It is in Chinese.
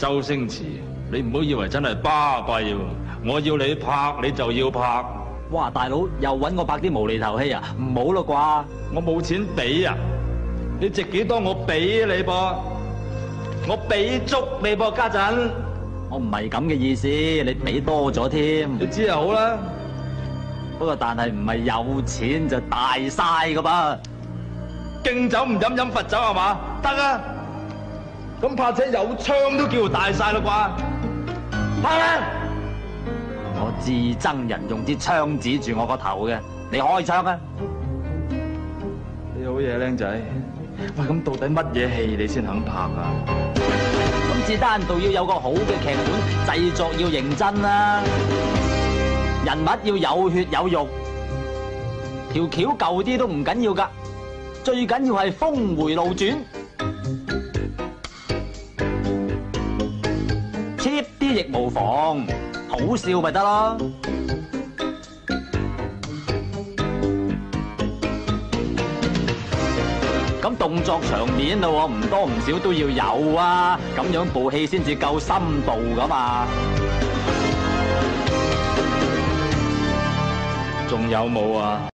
周星馳，你唔好以為真係巴閉喎，我要你拍你就要拍，哇，大佬又揾我拍啲無厘頭戲啊？唔好啦啩？我冇錢俾啊！你值幾多我俾你噃，我俾足你噃家陣，我唔係咁嘅意思，你俾多咗添。你知就好啦。不過但係唔係有錢就大晒噶噃。敬酒唔飲飲罰酒係嘛？得啊！咁怕且有槍都叫大晒啦啩？拍啦！我至憎人用支槍指住我個頭嘅，你開槍啊！你好嘢，僆仔。喂，咁到底乜嘢戲你先肯拍啊？咁至單道要有個好嘅劇本，製作要認真啦，人物要有血有肉，條橋舊啲都唔緊要噶，最緊要係峰回路轉無妨，好笑咪得咯。咁動作場面咯，唔多唔少都要有啊，咁樣部戲先至夠深度噶嘛。仲有冇啊？